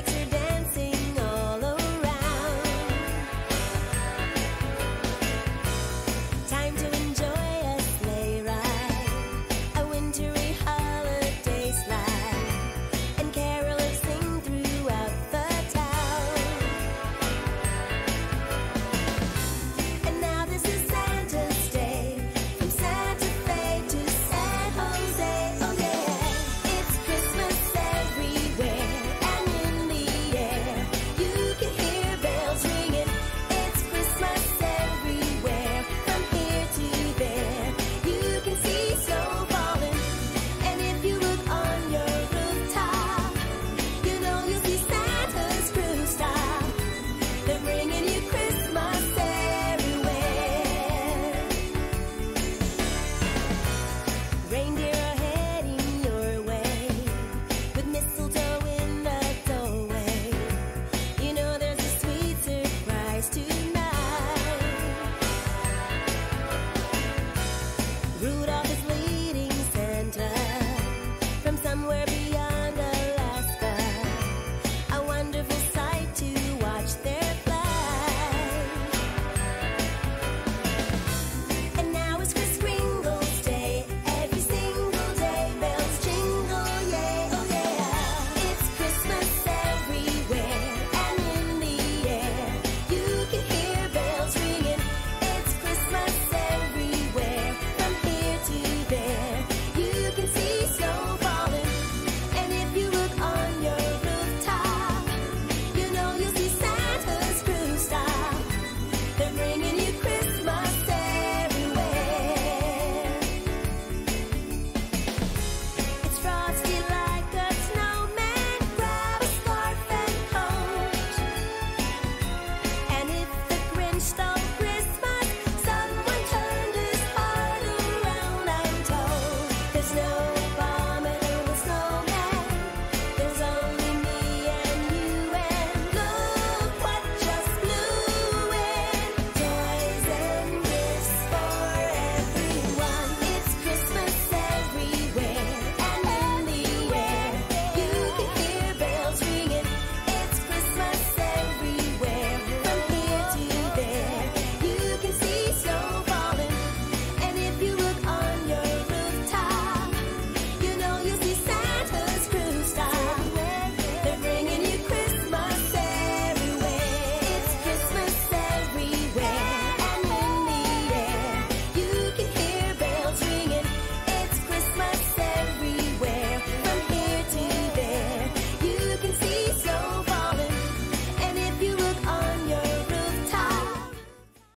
makes your day.